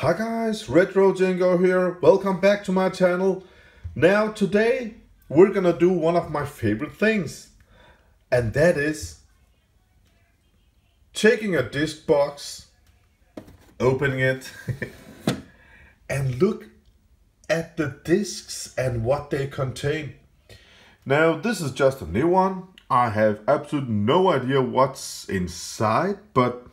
Hi guys, Retrocengo here. Welcome back to my channel. Now today we're gonna do one of my favorite things and that is taking a disc box, opening it and look at the discs and what they contain. Now this is just a new one. I have absolutely no idea what's inside but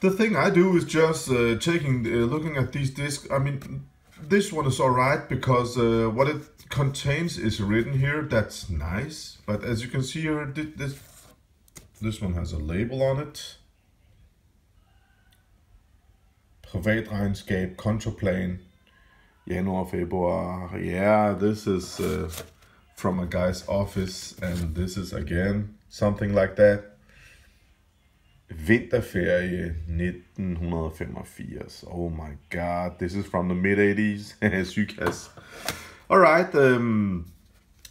the thing I do is just uh, taking, uh, looking at these discs. I mean, this one is alright because uh, what it contains is written here. That's nice. But as you can see here, this this one has a label on it. Privatregnskab, Contraplan, Januar, Februar. Yeah, this is uh, from a guy's office and this is again something like that. Vinterferie 1985. Oh my god, this is from the mid 80s. Sygkas. Alright, um,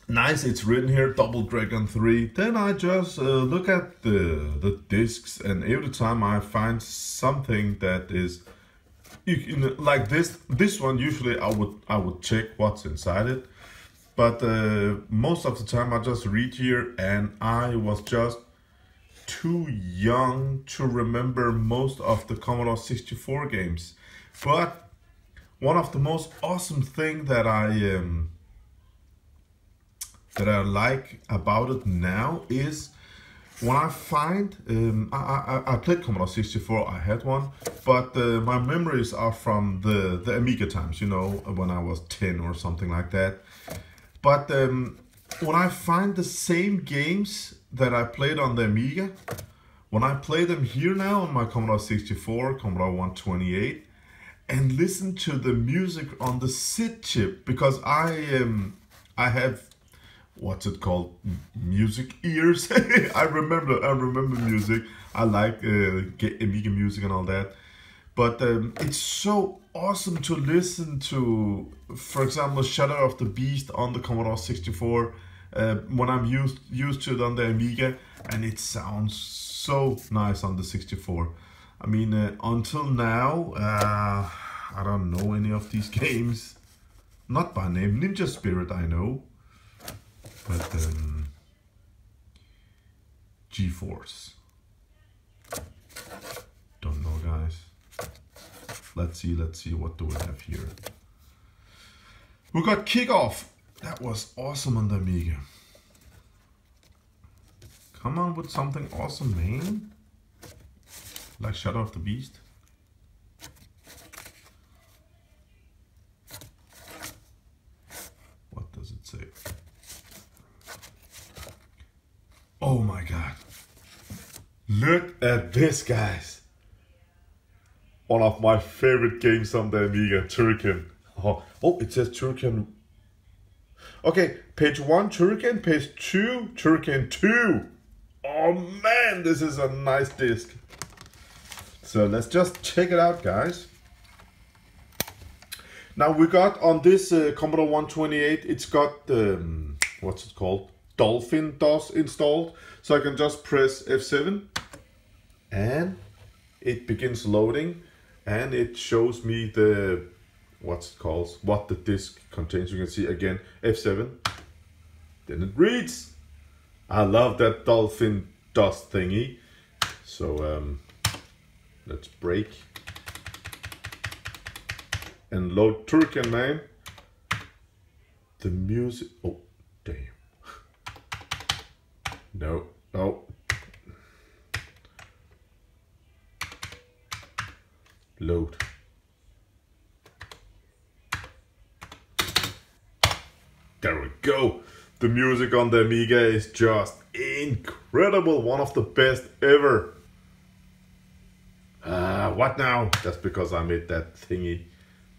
nice, it's written here, Double Dragon 3. Then I just uh, look at the, the discs, and every time I find something that is you know, like this this one usually I would I would check what's inside it but uh, most of the time I just read here and I was just too young to remember most of the Commodore 64 games. But one of the most awesome thing that I um, that I like about it now is when I find, um, I, I, I, played Commodore 64, I had one, but uh, my memories are from the, the Amiga times, you know, when I was 10 or something like that. But um, when I find the same games that I played on the Amiga, when I play them here now on my Commodore 64, Commodore 128, and listen to the music on the SID chip, because I um, I have what's it called? Music ears. I remember i remember music. I like uh, amiga music and all that. But um, it's so awesome to listen to for example shadow of the beast on the commodore 64 uh, when I'm used used to it on the Amiga, and it sounds so nice on the 64. I mean, uh, until now, uh, I don't know any of these games. Not by name, Ninja Spirit I know, but um, GeForce. Don't know, guys. Let's see, let's see, what do we have here? We got Kickoff that was awesome on the Amiga. Come on with something awesome, man. Like Shadow of the Beast. What does it say? Oh my god. Look at this, guys. One of my favorite games on the Amiga, Turrican. Oh, oh it says Turrican Okay, page one, Turrican. Page two, Turrican 2. Oh man, this is a nice disc. So let's just check it out, guys. Now we got on this uh, Commodore 128, it's got um, what's it called? Dolphin DOS installed. So I can just press F7 and it begins loading and it shows me the what's it called, what the disk contains. You can see again F7. Then it reads. I love that dolphin DOS thingy. So um, let's break and load Turrican man. The music. Oh, damn. No, no. Load. There we go. The music on the Amiga is just incredible. One of the best ever. Uh, what now? That's because I made that thingy.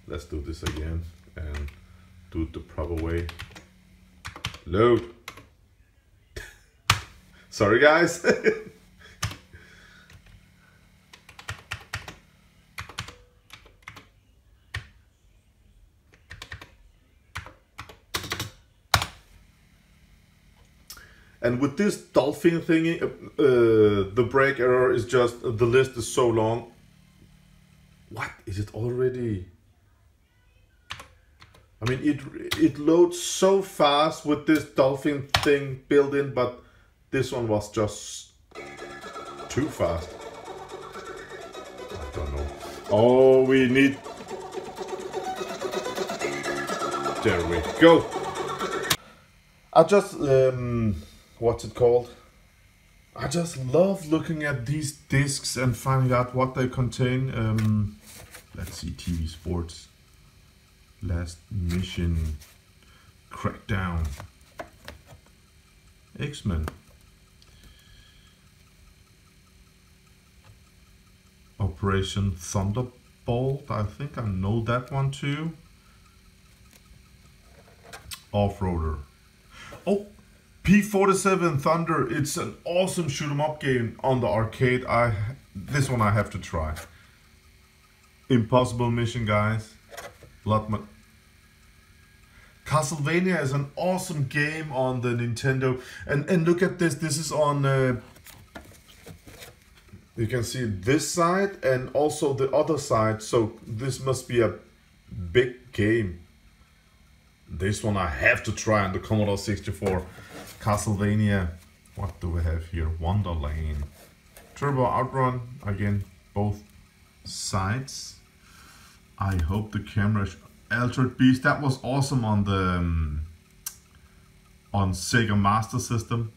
Let's do this again and do it the proper way. Load. Sorry guys. And with this dolphin thingy, uh, uh, the break error is just, the list is so long. What? Is it already... I mean, it it loads so fast with this dolphin thing built in, but this one was just too fast. I don't know. Oh, we need... There we go. I just, um, what's it called? I just love looking at these discs and finding out what they contain. Um, let's see, TV Sports. Last Mission. Crackdown. X-Men. Operation Thunderbolt. I think I know that one too. Off-roader. Oh, P47 Thunder. It's an awesome shoot 'em up game on the arcade. I this one I have to try. Impossible Mission, guys. Bloodman. Castlevania is an awesome game on the Nintendo. And and look at this. This is on. Uh, you can see this side and also the other side. So this must be a big game. This one I have to try on the Commodore 64. Castlevania. What do we have here? Wonder Lane. Turbo Outrun. Again, both sides. I hope the camera... Altered Beast. That was awesome on the... Um, on Sega Master System.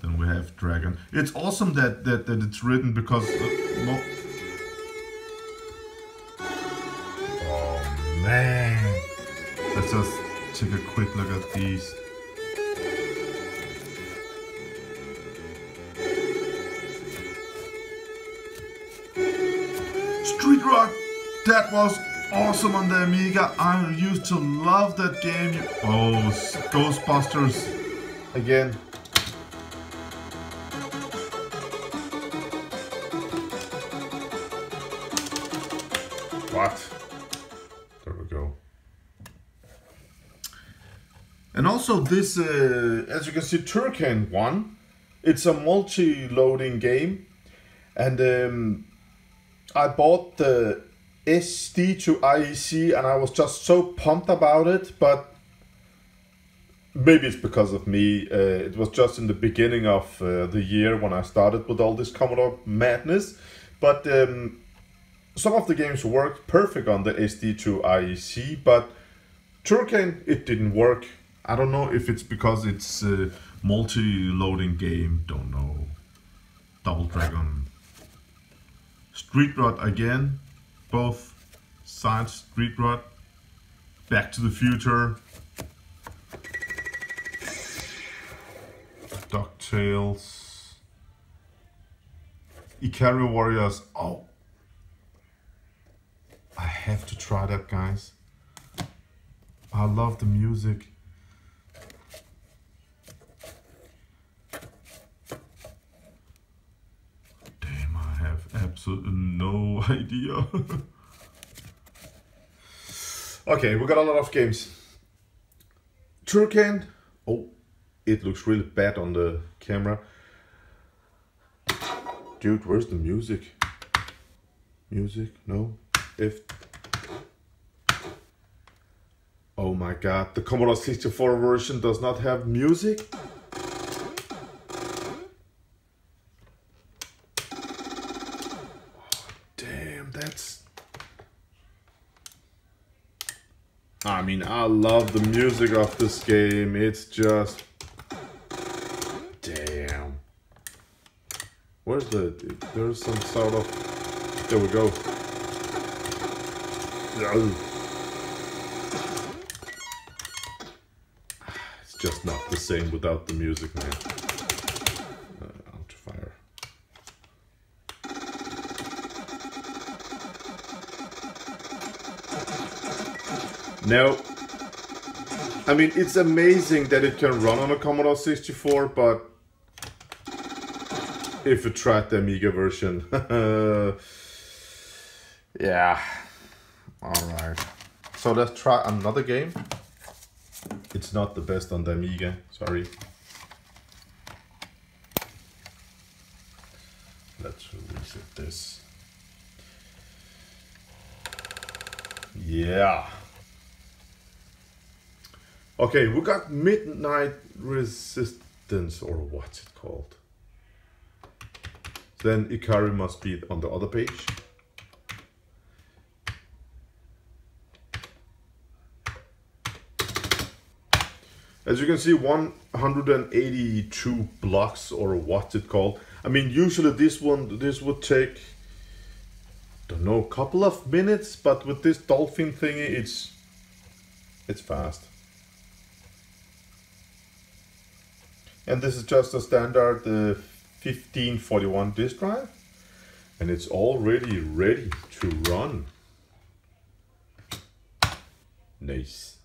Then we have Dragon. It's awesome that, that, that it's written because... Uh, oh, man. Let's just take a quick look at these. Street Rod! That was awesome on the Amiga. I used to love that game. Oh, Ghostbusters. Again. What? There we go. And also this, uh, as you can see, Turrican 1. It's a multi-loading game. And um, I bought the SD to IEC and I was just so pumped about it. But maybe it's because of me. Uh, it was just in the beginning of uh, the year when I started with all this Commodore madness. But um, some of the games worked perfect on the SD to IEC. But Turrican, it didn't work I don't know if it's because it's a multi-loading game, don't know. Double Dragon. Street Rod again, both sides Street Rod. Back to the Future. DuckTales. Ikari Warriors. Oh. I have to try that, guys. I love the music. absolutely no idea. okay, we got a lot of games. Turrican. Oh, it looks really bad on the camera. Dude, where's the music? Music? No? If... Oh my god, the Commodore 64 version does not have music? Mean, I love the music of this game. It's just... Damn. Where's the... There's some sort of... There we go. It's just not the same without the music, man. No. I mean, it's amazing that it can run on a Commodore 64, but if you tried the Amiga version, yeah. Alright. So let's try another game. It's not the best on the Amiga, sorry. Let's reset this. Yeah. Okay, we got Midnight Resistance, or what's it called? Then Ikari must be on the other page. As you can see, 182 blocks, or what's it called? I mean, usually this one, this would take, don't know, a couple of minutes, but with this dolphin thingy, it's, it's fast. And this is just a standard uh, 1541 disk drive, and it's already ready to run. Nice.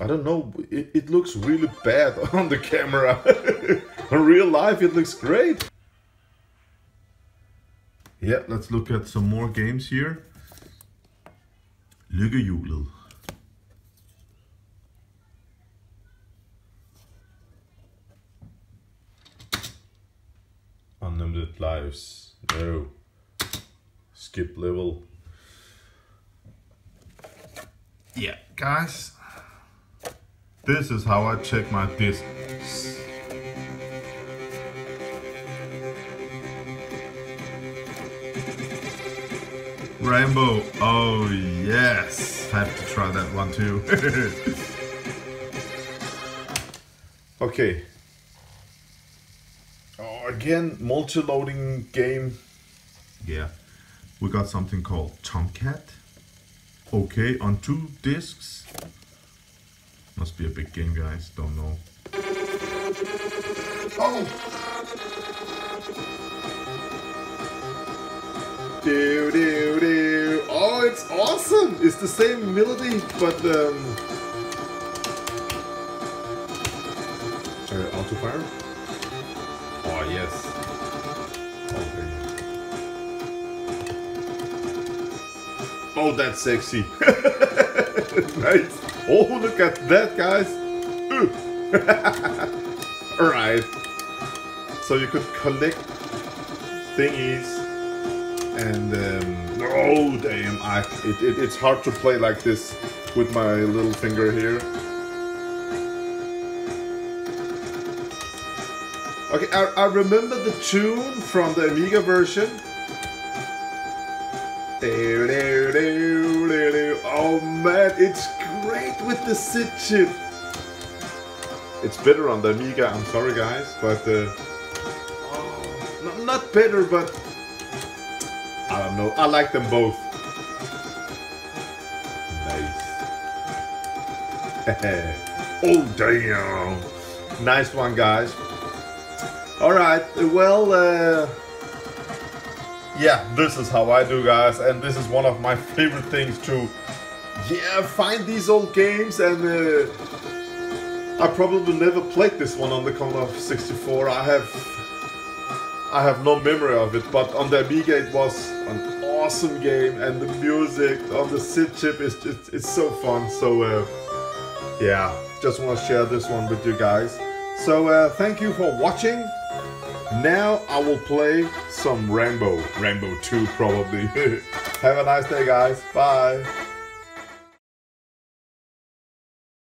I don't know, it, it looks really bad on the camera. in real life it looks great. Yeah, let's look at some more games here. Lykkehjulet. Lives. No. Skip level. Yeah, guys. This is how I check my discs. Rainbow, oh yes, I have to try that one too. okay. Oh, again, multi-loading game. Yeah, we got something called Tomcat. Okay, on two discs. Must be a big game, guys. Don't know. Oh! Do, do, do. Oh, it's awesome! It's the same melody, but um... Uh, auto fire? Oh, yes. Oh, that's sexy. nice. Oh, look at that, guys. Alright. So you could collect thingies and um, oh damn I it, it, it's hard to play like this with my little finger here okay I, I remember the tune from the Amiga version oh man it's great with the SID chip. It's better on the Amiga, I'm sorry guys, but uh, not better, but I don't know. I like them both. Nice. oh damn! Nice one, guys. All right. Well. Uh, yeah, this is how I do, guys, and this is one of my favorite things to yeah, find these old games and uh, I probably never played this one on the Commodore 64. I have I have no memory of it, but on the Amiga it was an awesome game and the music on the SID chip is just it's so fun. So uh, yeah, just want to share this one with you guys. So uh, thank you for watching. Now I will play some Rainbow, Rainbow 2 probably. Have a nice day guys, bye.